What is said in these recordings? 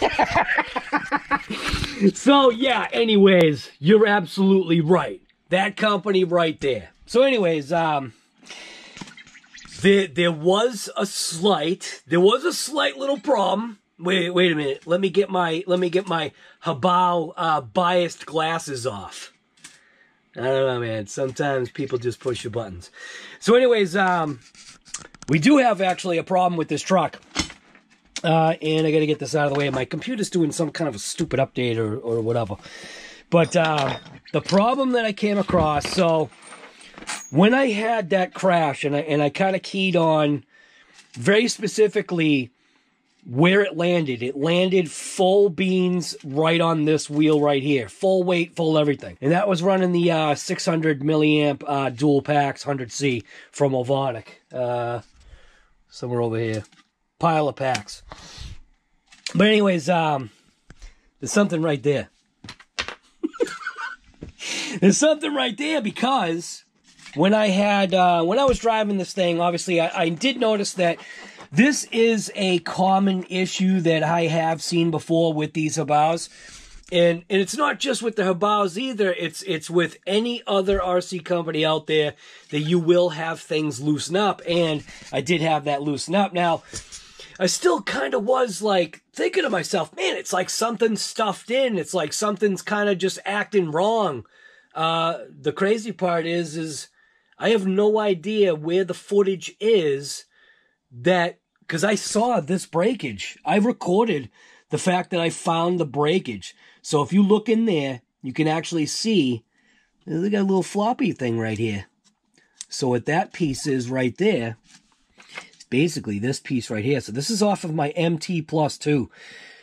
so yeah, anyways, you're absolutely right. That company right there. So anyways, um there there was a slight there was a slight little problem. Wait wait a minute. Let me get my let me get my HoBao uh biased glasses off. I don't know, man. Sometimes people just push your buttons. So anyways, um we do have actually a problem with this truck. Uh, and I got to get this out of the way. My computer's doing some kind of a stupid update or, or whatever. But uh, the problem that I came across, so when I had that crash and I, and I kind of keyed on very specifically where it landed, it landed full beans right on this wheel right here. Full weight, full everything. And that was running the uh, 600 milliamp uh, dual packs 100C from Ovonic. Uh, somewhere over here pile of packs. But anyways, um, there's something right there. there's something right there because when I had uh, when I was driving this thing, obviously I, I did notice that this is a common issue that I have seen before with these HoBaos. And, and it's not just with the HoBaos either. It's it's with any other RC company out there that you will have things loosen up. And I did have that loosen up. Now, I still kind of was like thinking to myself, man, it's like something stuffed in. It's like something's kind of just acting wrong. Uh, the crazy part is, is I have no idea where the footage is that, cause I saw this breakage. I recorded the fact that I found the breakage. So if you look in there, you can actually see, they got a little floppy thing right here. So what that piece is right there, basically this piece right here. So this is off of my MT Plus 2.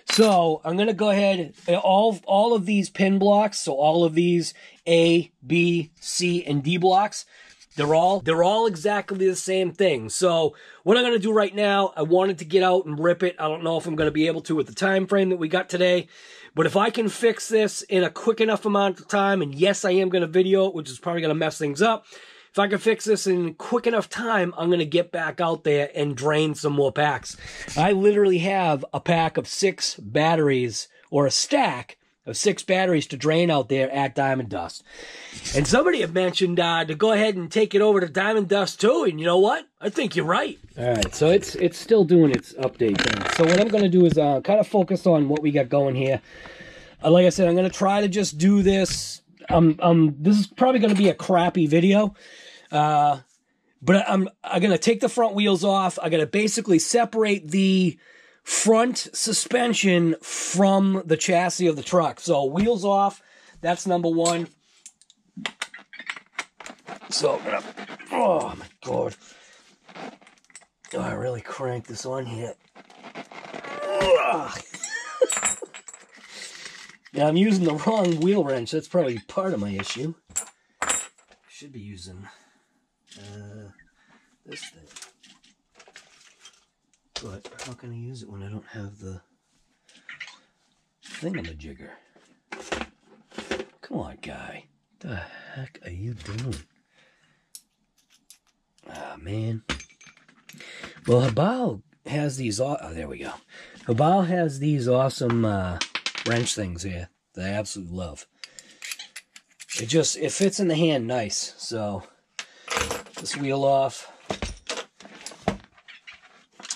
So I'm going to go ahead, uh, all, all of these pin blocks, so all of these A, B, C, and D blocks, they're all, they're all exactly the same thing. So what I'm going to do right now, I wanted to get out and rip it. I don't know if I'm going to be able to with the time frame that we got today. But if I can fix this in a quick enough amount of time, and yes, I am going to video it, which is probably going to mess things up, if I can fix this in quick enough time, I'm going to get back out there and drain some more packs. I literally have a pack of six batteries or a stack of six batteries to drain out there at Diamond Dust. And somebody had mentioned uh, to go ahead and take it over to Diamond Dust too. And you know what? I think you're right. All right, so it's it's still doing its update thing. So what I'm going to do is uh, kind of focus on what we got going here. Uh, like I said, I'm going to try to just do this. Um, um, this is probably going to be a crappy video. Uh, but I'm I'm gonna take the front wheels off. I'm gonna basically separate the front suspension from the chassis of the truck. So wheels off. That's number one. So oh my god. Oh, I really cranked this on here. yeah, I'm using the wrong wheel wrench. That's probably part of my issue. Should be using uh, this thing. But how can I use it when I don't have the thingamajigger? Come on, guy. What the heck are you doing? Ah, oh, man. Well, HoBao has these, oh, there we go. HoBao has these awesome uh, wrench things here that I absolutely love. It just, it fits in the hand nice, so this wheel off.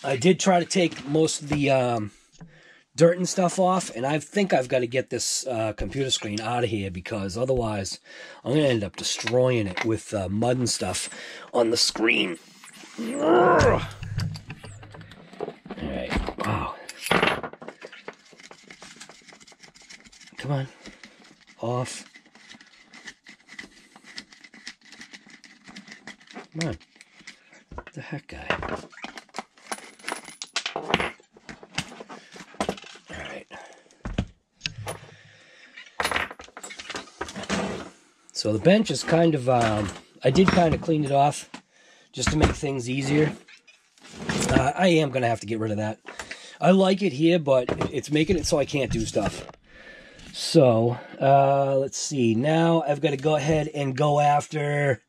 I did try to take most of the um, dirt and stuff off, and I think I've got to get this uh, computer screen out of here because otherwise I'm going to end up destroying it with uh, mud and stuff on the screen. Alright, wow. Come on. Off. Come on. The heck, guy? Alright. So the bench is kind of, um, I did kind of clean it off just to make things easier. Uh, I am going to have to get rid of that. I like it here, but it's making it so I can't do stuff. So, uh, let's see. Now I've got to go ahead and go after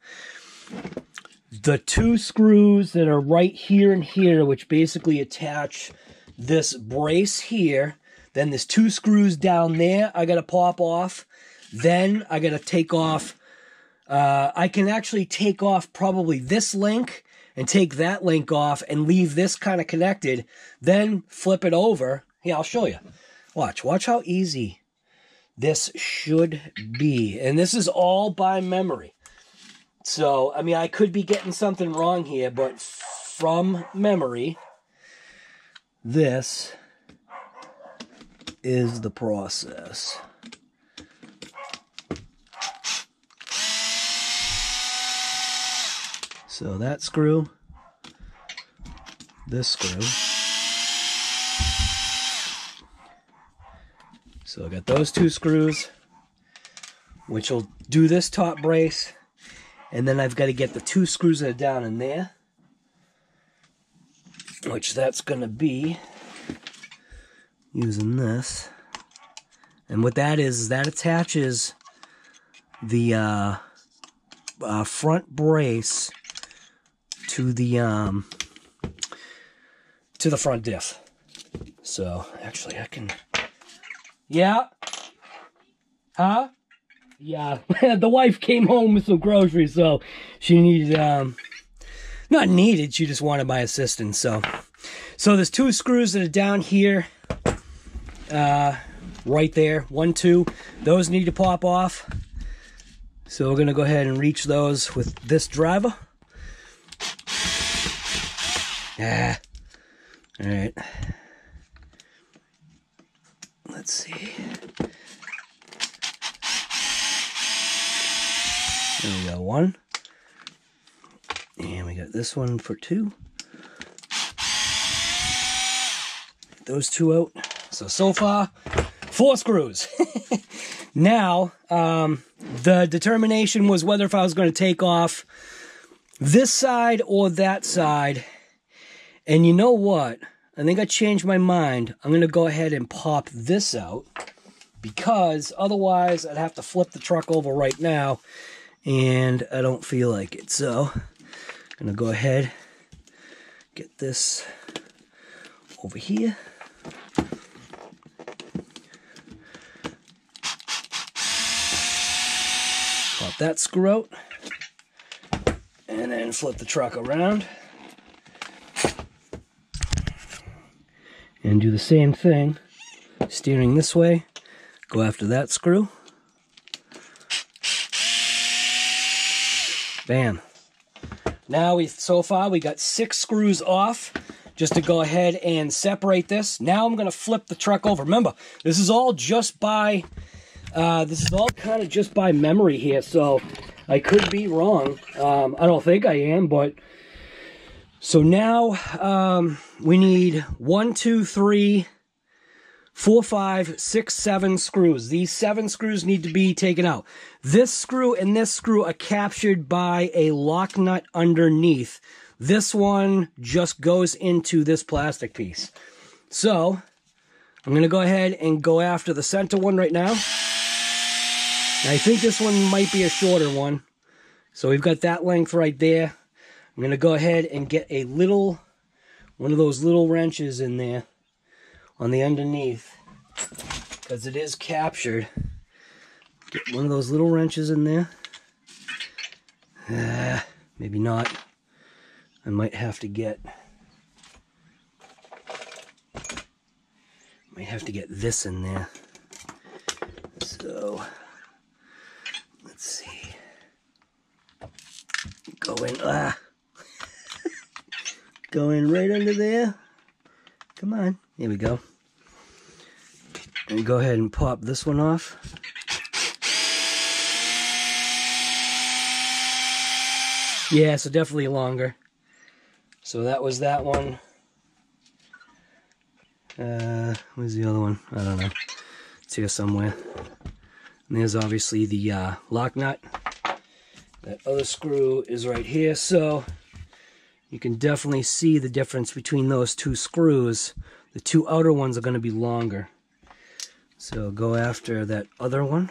the two screws that are right here and here, which basically attach this brace here Then there's two screws down there I got to pop off. Then I got to take off. Uh, I can actually take off probably this link and take that link off and leave this kind of connected. Then flip it over. Yeah, I'll show you. Watch. Watch how easy this should be. And this is all by memory. So, I mean, I could be getting something wrong here, but from memory, this is the process. So that screw, this screw. So I got those two screws, which will do this top brace. And then I've got to get the two screws that are down in there, which that's going to be using this. And what that is, is that attaches the uh, uh, front brace to the um, to the front diff. So actually, I can. Yeah. Huh? Yeah. the wife came home with some groceries, so she needed um, not needed. She just wanted my assistance. So, so there's two screws that are down here uh, right there. One, two. Those need to pop off. So we're to go ahead and reach those with this driver. Yeah. All right. Let's see. There we go, one. And we got this one for two. Those two out. So, so far, four screws. now, um, the determination was whether if I was going to take off this side or that side. And you know what? I think I changed my mind. I'm going to go ahead and pop this out because otherwise I'd have to flip the truck over right now and I don't feel like it. So I'm to go ahead, get this over here. Pop that screw out. And then flip the truck around. And do the same thing. Steering this way. Go after that screw. Bam. Now we so far we got six screws off just to go ahead and separate this. Now I'm going to flip the truck over. Remember, this is all just by uh, this is all kind of just by memory here, so I could be wrong. Um, I don't think I am, but so now um, we need one, two, three, four, five, six, seven screws. These seven screws need to be taken out. This screw and this screw are captured by a lock nut underneath. This one just goes into this plastic piece. So I'm going to go ahead and go after the center one right now. I think this one might be a shorter one. So we've got that length right there. I'm going to go ahead and get a little, one of those little wrenches in there on the underneath. Because it is captured. Get one of those little wrenches in there. Uh, maybe not. I might have to get, might have to get this in there. So... Let's see. Go in. Ah. go in right under there. Come on. Here we go. And go ahead and pop this one off. Yeah, so definitely longer. So that was that one. Uh, where's the other one? I don't know. It's here somewhere. And there's obviously the uh, lock nut. That other screw is right here, so you can definitely see the difference between those two screws. The two outer ones are going to be longer. So go after that other one.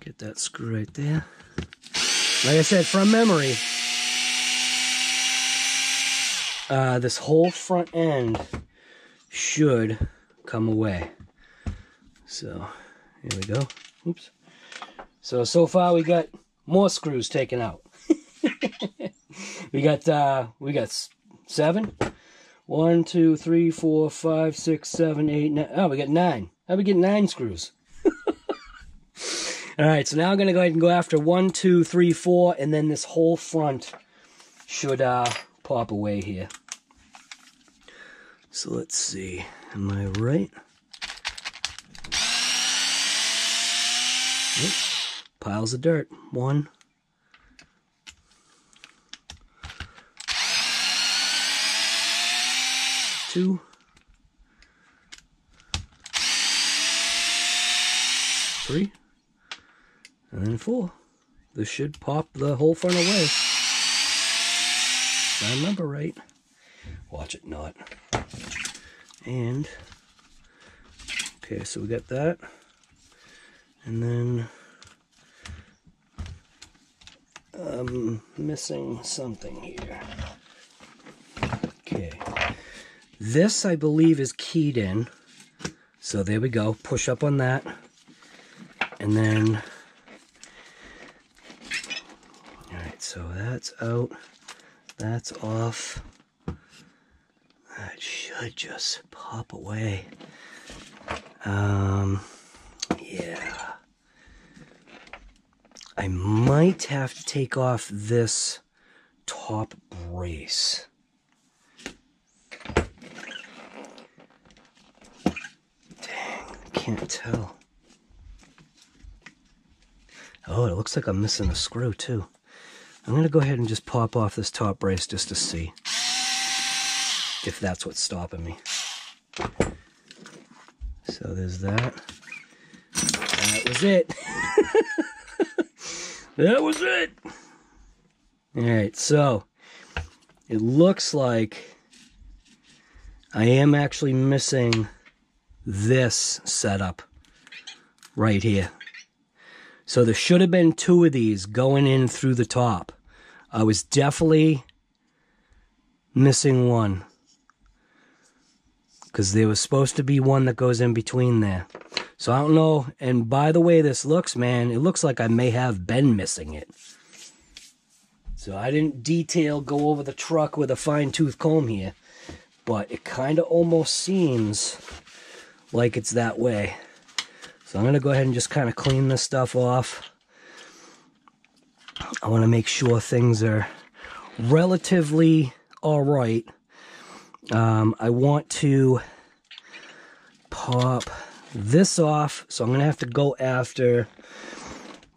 Get that screw right there. Like I said, from memory, uh, this whole front end should come away. So here we go. Oops. So, so far we got more screws taken out. we got, uh, we got seven. One, two, three, four, five, six, seven, eight, nine. Oh, we got nine. How we get nine screws? All right, so now I'm going to go ahead and go after one, two, three, four, and then this whole front should uh, pop away here. So let's see. Am I right? Piles of dirt. One. Two. Three. And then four. This should pop the whole front away. If I remember right. Watch it not. And, okay, so we got that. And then, I'm missing something here. Okay. This, I believe, is keyed in. So there we go. Push up on that. And then, alright, so that's out. That's off. That should just pop away. Um, yeah. I might have to take off this top brace. Dang, I can't tell. Oh, it looks like I'm missing a screw too. I'm to go ahead and just pop off this top brace just to see if that's what's stopping me. So there's that. That was it. that was it. All right, so it looks like I am actually missing this setup right here. So there should have been two of these going in through the top. I was definitely missing one. Because there was supposed to be one that goes in between there. So I don't know. And by the way this looks, man, it looks like I may have been missing it. So I didn't detail go over the truck with a fine tooth comb here. But it kind of almost seems like it's that way. So I'm going to go ahead and just kind of clean this stuff off. I want to make sure things are relatively all right. Um, I want to pop this off, so I'm going to have to go after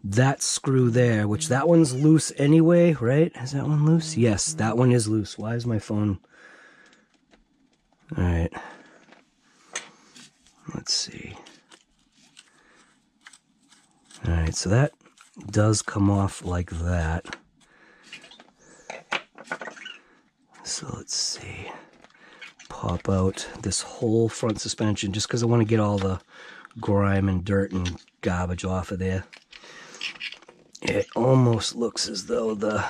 that screw there, which that one's loose anyway, right? Is that one loose? Yes, that one is loose. Why is my phone... All right. Let's see. All right, so that does come off like that. So let's see. Pop out this whole front suspension just because I want to get all the grime and dirt and garbage off of there. It almost looks as though the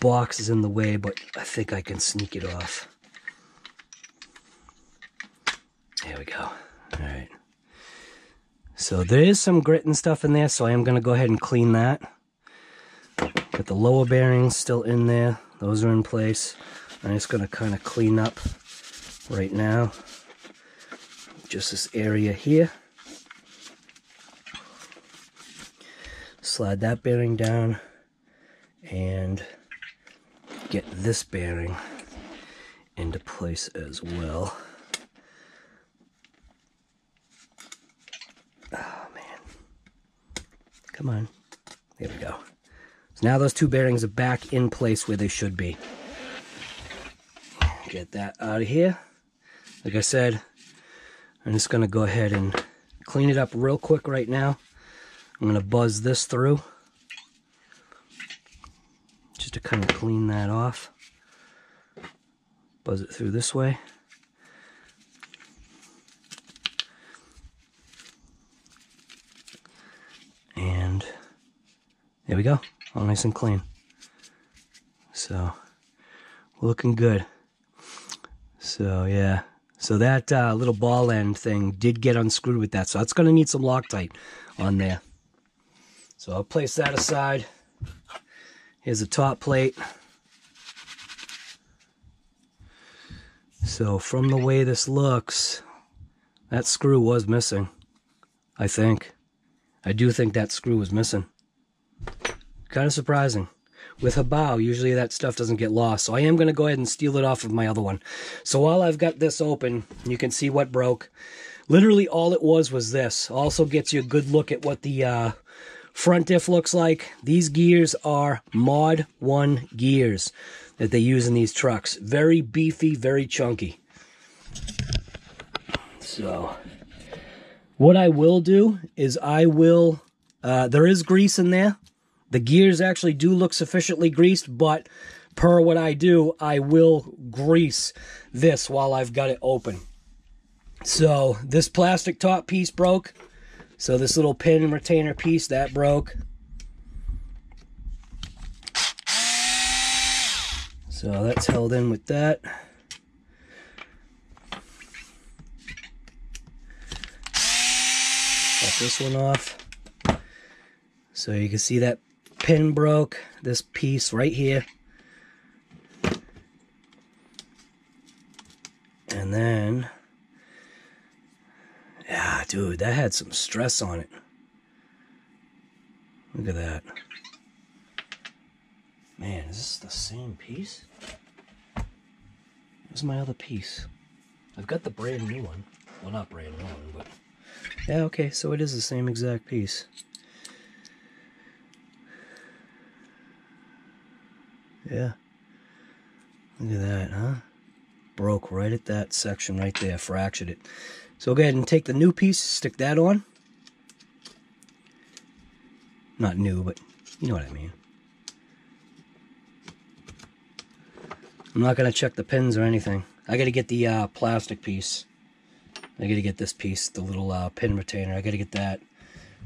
box is in the way, but I think I can sneak it off. There we go. All right. So there is some grit and stuff in there, so I am going to go ahead and clean that. Got the lower bearings still in there. Those are in place. I'm just going to kind of clean up right now. Just this area here. Slide that bearing down and get this bearing into place as well. Come on. There we go. So now those two bearings are back in place where they should be. Get that out of here. Like I said, I'm just going to go ahead and clean it up real quick right now. I'm going to buzz this through. Just to kind of clean that off. Buzz it through this way. There we go. All nice and clean. So, looking good. So, yeah. So that uh, little ball end thing did get unscrewed with that. So that's to need some Loctite on there. So I'll place that aside. Here's the top plate. So from the way this looks, that screw was missing. I think. I do think that screw was missing. Kind of surprising. With HoBao, usually that stuff doesn't get lost. So I am going to go ahead and steal it off of my other one. So while I've got this open, you can see what broke. Literally all it was was this. Also gets you a good look at what the uh, front diff looks like. These gears are Mod 1 gears that they use in these trucks. Very beefy, very chunky. So what I will do is I will, uh, there is grease in there. The gears actually do look sufficiently greased, but per what I do, I will grease this while I've got it open. So this plastic top piece broke. So this little pin retainer piece, that broke. So that's held in with that. Got this one off. So you can see that pin broke, this piece right here. And then, yeah, dude, that had some stress on it. Look at that. Man, is this the same piece? Where's my other piece? I've got the brand new one. Well, not brand new one, but... Yeah, okay, so it is the same exact piece. Yeah. Look at that, huh? Broke right at that section right there, fractured it. So go ahead and take the new piece, stick that on. Not new, but you know what I mean. I'm not going to check the pins or anything. I got to get the uh, plastic piece. I got to get this piece, the little uh, pin retainer. I got to get that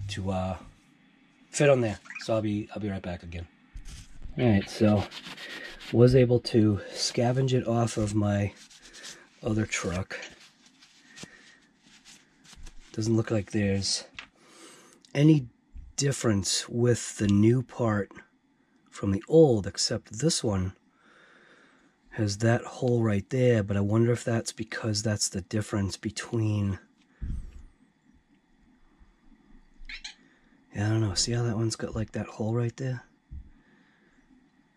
to uh, fit on there. So I'll be I'll be right back again. All right, so was able to scavenge it off of my other truck. Doesn't look like there's any difference with the new part from the old, except this one has that hole right there, but I wonder if that's because that's the difference between... Yeah, I don't know. See how that one's got like that hole right there?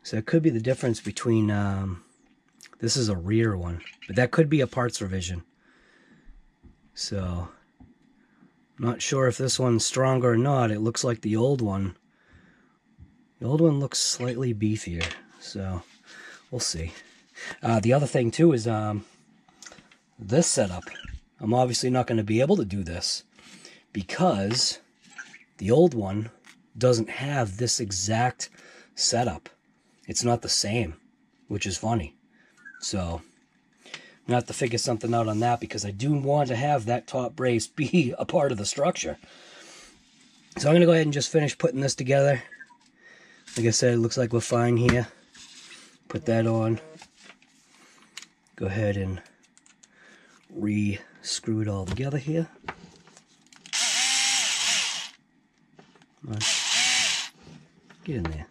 So it could be the difference between, um, this is a rear one, but that could be a parts revision. So, not sure if this one's stronger or not. It looks like the old one. The old one looks slightly beefier, so we'll see. Uh, the other thing too is um, this setup. I'm obviously not going to be able to do this because the old one doesn't have this exact setup. It's not the same, which is funny. So, I'm going to have to figure something out on that because I do want to have that top brace be a part of the structure. So I'm going to go ahead and just finish putting this together. Like I said, it looks like we're fine here. Put that on. Go ahead and re-screw it all together here. Get in there.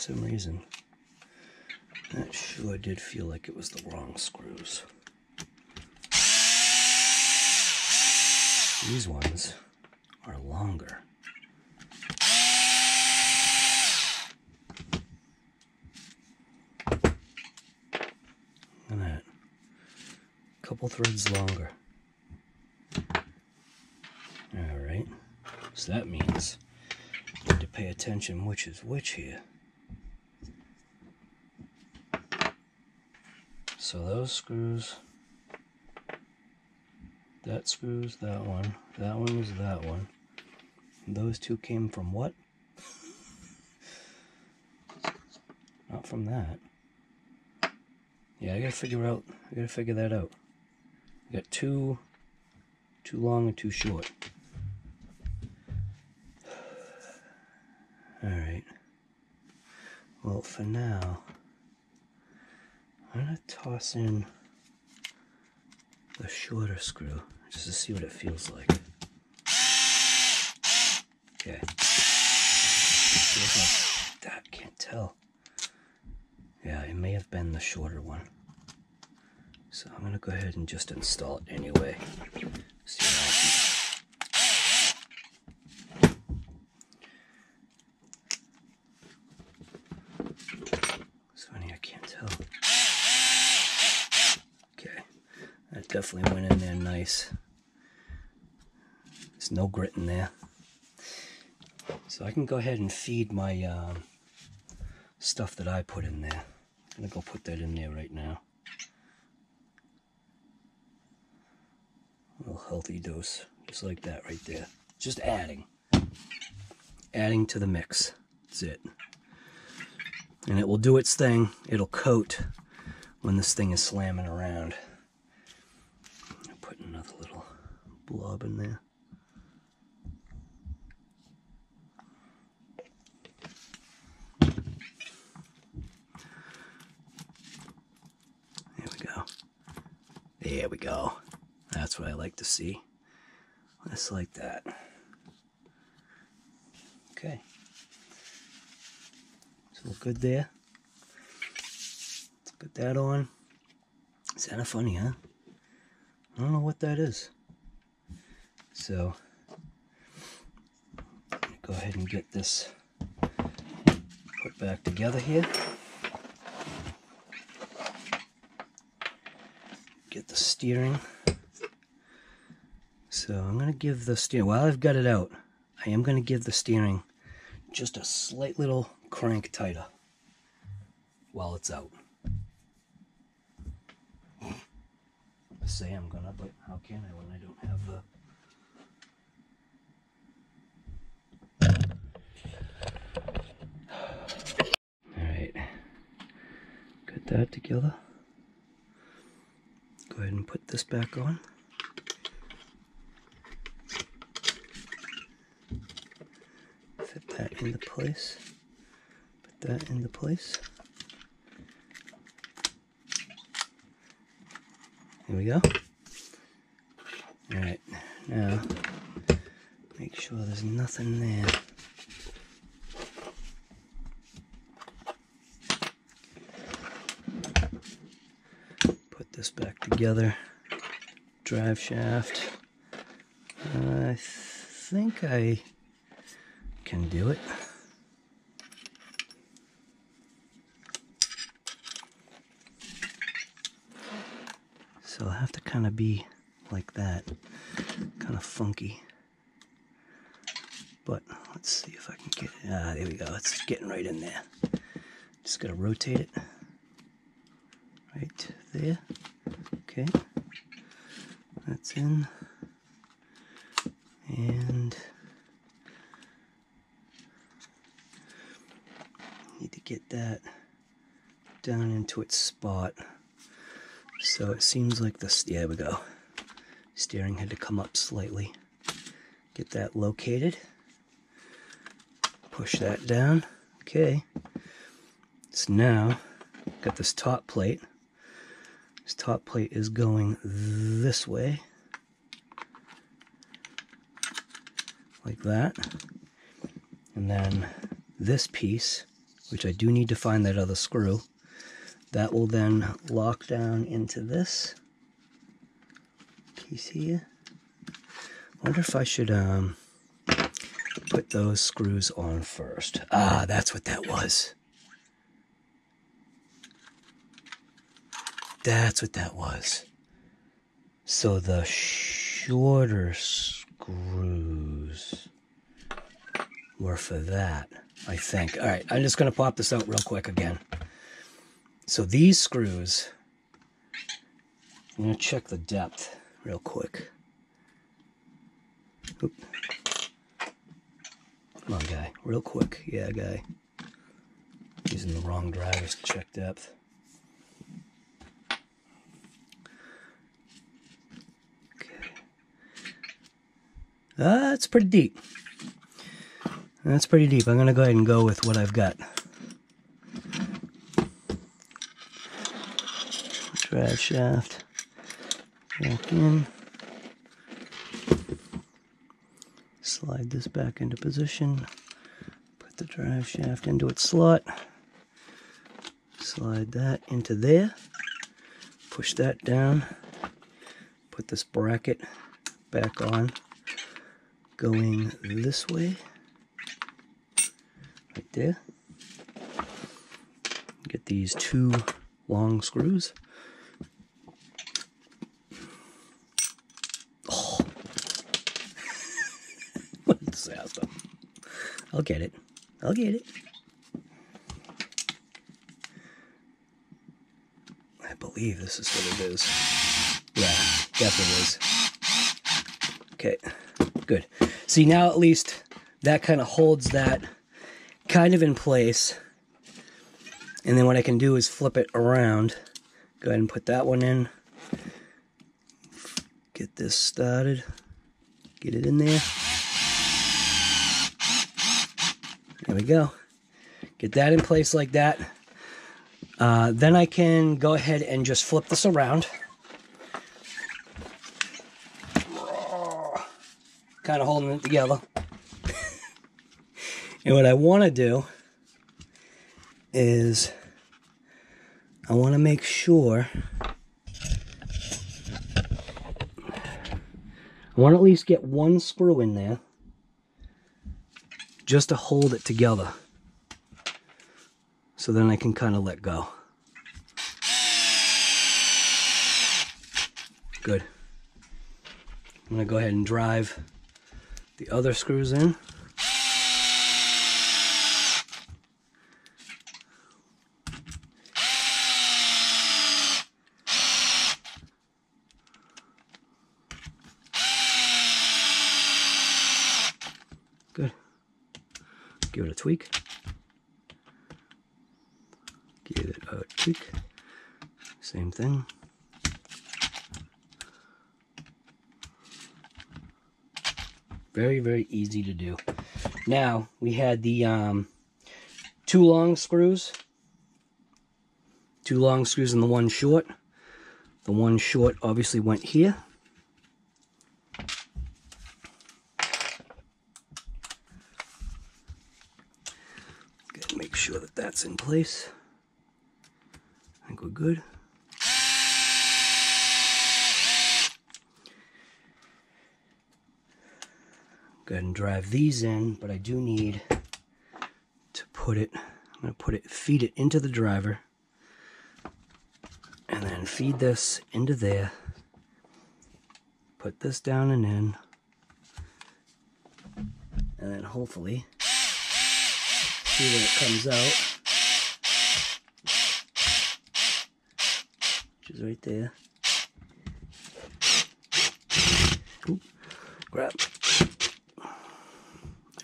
some reason. That sure did feel like it was the wrong screws. These ones are longer. Look at that. Couple threads longer. Alright. So that means need to pay attention which is which here. So those screws, that screws that one, that one is that one, Those two came from what? Not from that. Yeah, I gotta figure out, I gotta figure that out. I got two, too long and too short. Alright. Well, for now, I'm gonna toss in the shorter screw just to see what it feels like. Okay. Feels like that, can't tell. Yeah, it may have been the shorter one. So I'm gonna go ahead and just install it anyway. It's funny, I can't tell. Okay, that definitely went in there nice. There's no grit in there. So I can go ahead and feed my um, stuff that I put in there. I'm gonna go put that in there right now. A little healthy dose, just like that right there. Just adding. Adding to the mix. That's it. And it will do its thing. It'll coat when this thing is slamming around. Put another little blob in there. There we go. There we go. That's what I like to see. Just like that. Okay. So good there. Let's put that on. Is that of funny, huh? I don't know what that is. So, go ahead and get this put back together here. Get the steering. So I'm going to give the steering, while I've got it out, I am going to give the steering just a slight little crank tighter while it's out. I say I'm gonna, but how can I when I don't have the that together. Go ahead and put this back on. Fit that into place. Put that into place. There we go. Alright, now make sure there's nothing there. Put this back together. Drive shaft. I think I can do it. So I'll have to kind of be like that, kind of funky. But let's see if I can get it. Ah, there we go. It's getting right in there. Just gotta rotate it right there. Okay, that's in. And need to get that down into its spot. So it seems like this, yeah, we go. Steering had to come up slightly. Get that located. Push that down. Okay. So now, got this top plate. Top plate is going this way. Like that. And then this piece, which I do need to find that other screw, that will then lock down into this piece here. wonder if I should um, put those screws on first. Ah, that's what that was. That's what that was. So the shorter screws were for that, I think. All right, I'm just going to pop this out real quick again. So these screws, I'm going to check the depth real quick. Oop. Come on, guy. Real quick. Yeah, guy. Using the wrong drivers to check depth. That's pretty deep. That's pretty deep. I'm going to go ahead and go with what I've got. Drive shaft. Back in. Slide this back into position. Put the drive shaft into its slot. Slide that into there. Push that down. Put this bracket back on. Going this way. Right there. Get these two long screws. Oh. disaster. I'll get it. I'll get it. I believe this is what it is. Yeah, it is. Okay, good. See, now at least that kind of holds that kind of in place. And then what I can do is flip it around. Go ahead and put that one in. Get this started. Get it in there. There we go. Get that in place like that. Uh, then I can go ahead and just flip this around. Kind of holding it together. and what I want to do is I want to make sure I want to at least get one screw in there just to hold it together. So then I can kind of let go. Good. I'm going to go ahead and drive the other screws in. Good. Give it a tweak. Give it a tweak. Same thing. Very, very easy to do. Now, we had the um, two long screws. Two long screws and the one short. The one short obviously went here. Make sure that that's in place. I think we're good. Go ahead and drive these in, but I do need to put it, I'm going to put it, feed it into the driver, and then feed this into there, put this down and in, and then hopefully see when it comes out. Which is right there. Ooh, grab.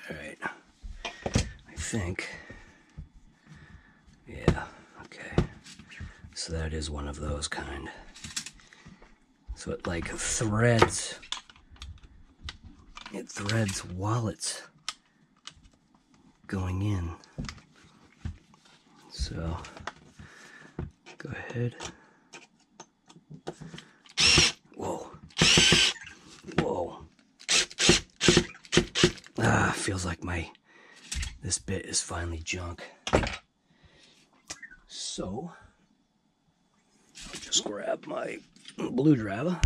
Alright. I think. Yeah, okay. So that is one of those kind. So it like threads. It threads while it's going in. So go ahead. Whoa. Whoa. Ah, feels like my this bit is finally junk. So I'll just grab my blue driver.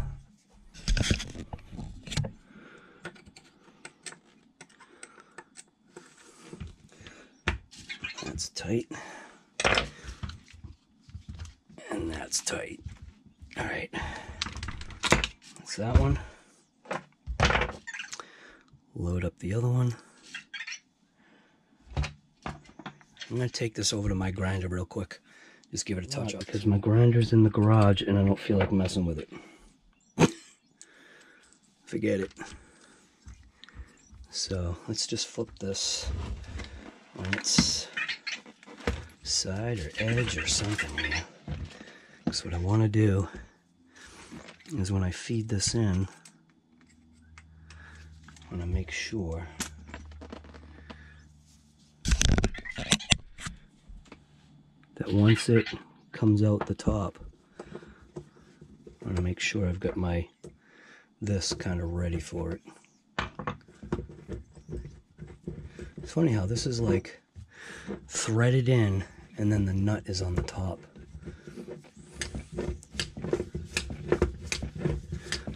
That's tight. And that's tight. All right. That's that one. Load up the other one. I'm going to take this over to my grinder real quick. Just give it a touch up. Because my grinder's in the garage and I don't feel like messing with it. Forget it. So let's just flip this on its side or edge or something here. Because what I want to do is when I feed this in, I want to make sure once it comes out the top, I want to make sure I've got my this kind of ready for it. It's funny how this is like threaded in and then the nut is on the top.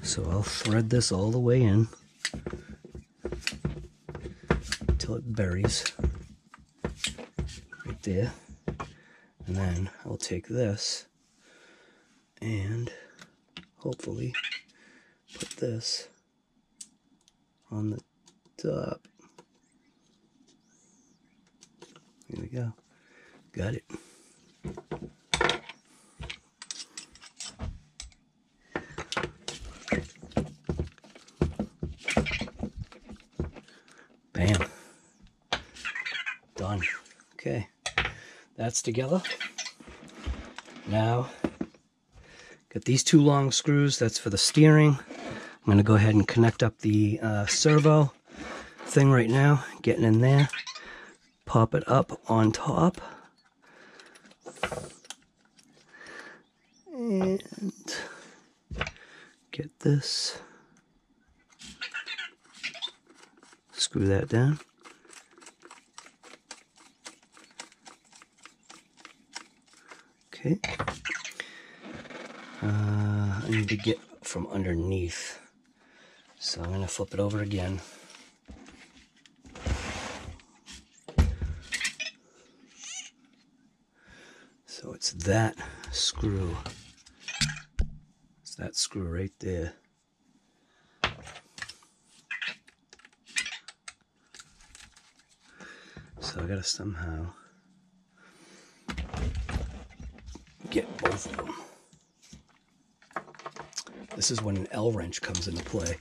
So I'll thread this all the way in until it buries right there. And then I'll take this and hopefully put this on the top. There we go. Got it. Bam. Done. Okay. That's together. Now, got these two long screws. That's for the steering. I'm going to go ahead and connect up the uh, servo thing right now. Getting in there. Pop it up on top. And get this. Screw that down. Okay. Uh, I need to get from underneath. So I'm going to flip it over again. So it's that screw. It's that screw right there. So I gotta somehow get both of them. This is when an L wrench comes into play.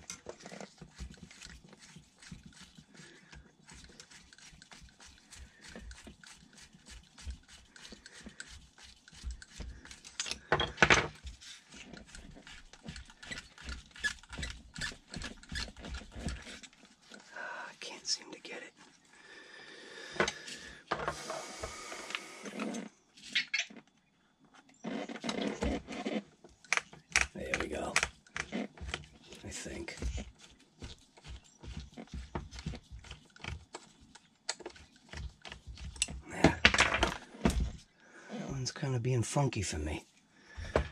I can't seem to get it. There we go. I think. Yeah. That one's kind of being funky for me. Am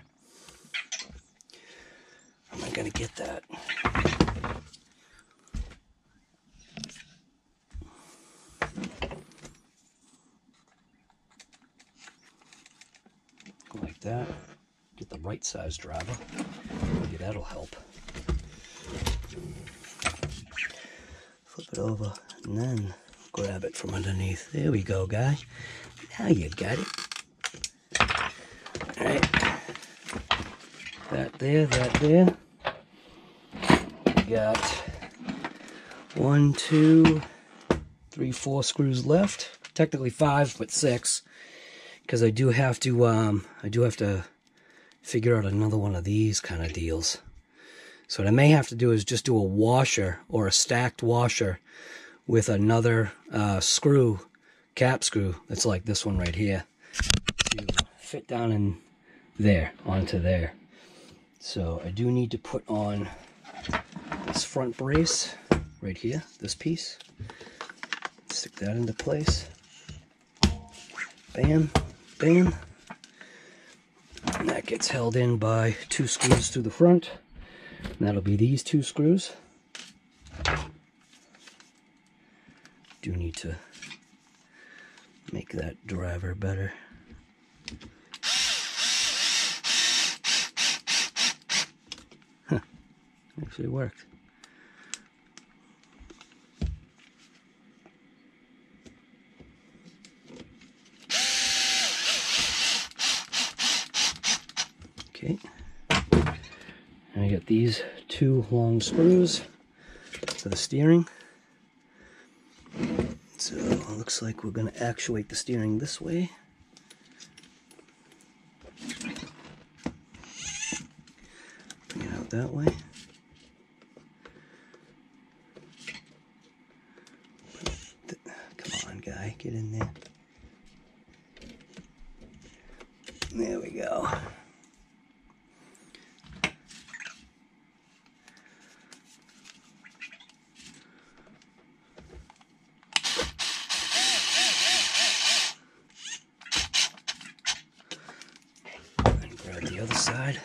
I going to get that? Like that. Get the right size driver. Maybe that'll help. Flip it over and then grab it from underneath. There we go, guy. Now you got it. Alright. That there, that there. Got one, two, three, four screws left. Technically five, but six. Because I do have to, um, I do have to figure out another one of these kind of deals. So what I may have to do is just do a washer or a stacked washer with another uh, screw, cap screw, that's like this one right here, to fit down in there, onto there. So I do need to put on this front brace right here, this piece. Stick that into place. Bam, bam. And that gets held in by two screws through the front. And that'll be these two screws. Do need to make that driver better. Actually worked. Okay. And I got these two long screws for the steering. So it looks like we're going to actuate the steering this way. Bring it out that way. Come on, guy, get in there. There we go. And grab the other side.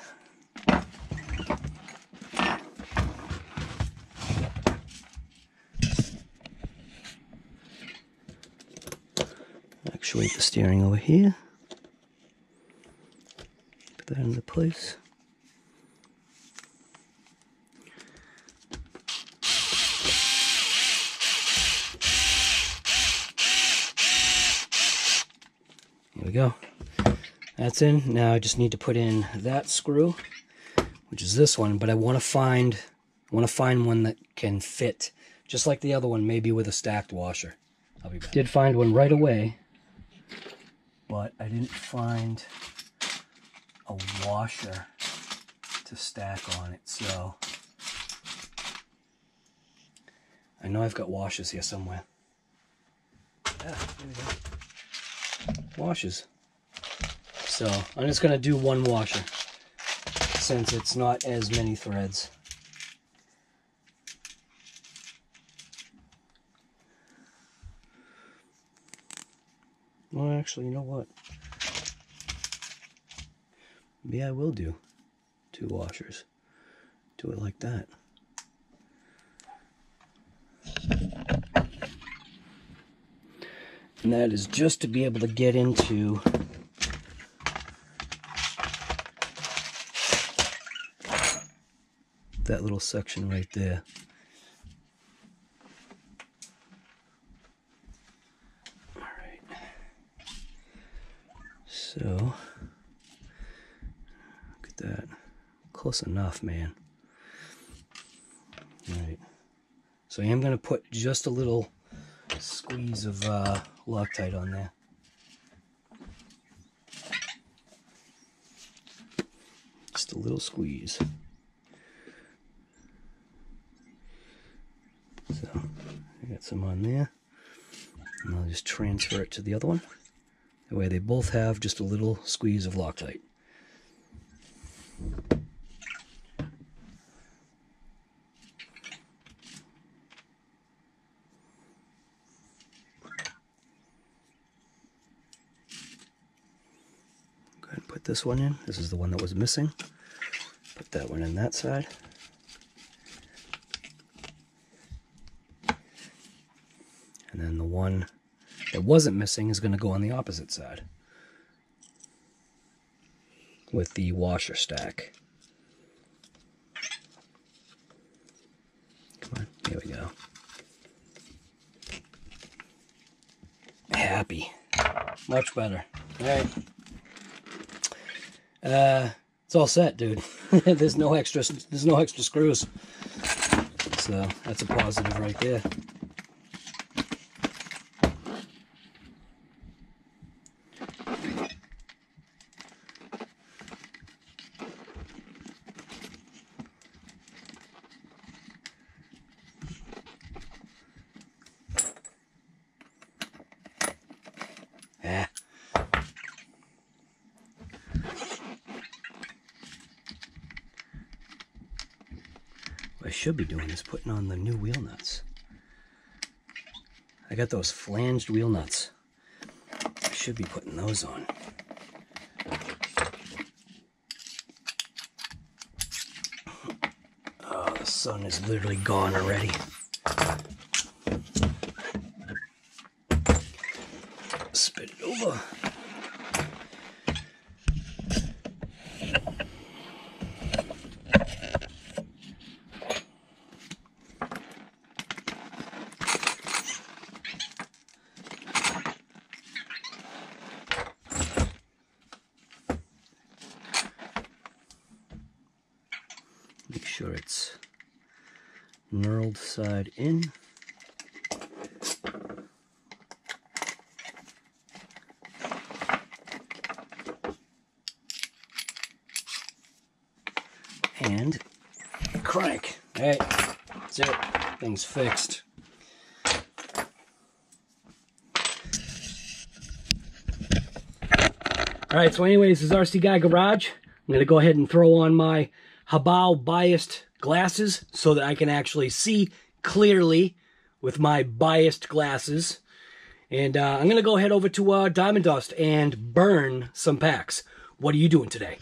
Actuate the steering over here. Put that into place. Here we go. That's in. Now I just need to put in that screw, which is this one, but I want to find I want to find one that can fit just like the other one, maybe with a stacked washer. I'll be back. Did find one right away, but I didn't find a washer to stack on it, so I know I've got washers here somewhere. Go. Washers. So I'm just gonna do one washer since it's not as many threads. Well, actually, you know what? Maybe I will do two washers. Do it like that. And that is just to be able to get into that little section right there. So, look at that. Close enough, man. All right. So I am going to put just a little squeeze of uh, Loctite on there. Just a little squeeze. So I got some on there. And I'll just transfer it to the other one. That way they both have just a little squeeze of Loctite. Go ahead and put this one in. This is the one that was missing. Put that one in that side. And then the one that wasn't missing is going to go on the opposite side with the washer stack. Come on, here we go. Happy. Much better. All right. Uh, it's all set, dude. there's no extra. There's no extra screws. So that's a positive right there. Yeah. What I should be doing is putting on the new wheel nuts. I got those flanged wheel nuts. I should be putting those on. Oh, the sun is literally gone already. so it's knurled side in. And crank. All right, that's it. Thing's fixed. All right, so anyways, this is RC Guy Garage. I'm going to go ahead and throw on my HoBao biased glasses so that I can actually see clearly with my biased glasses. And uh, I'm going to go head over to uh, Diamond Dust and burn some packs. What are you doing today?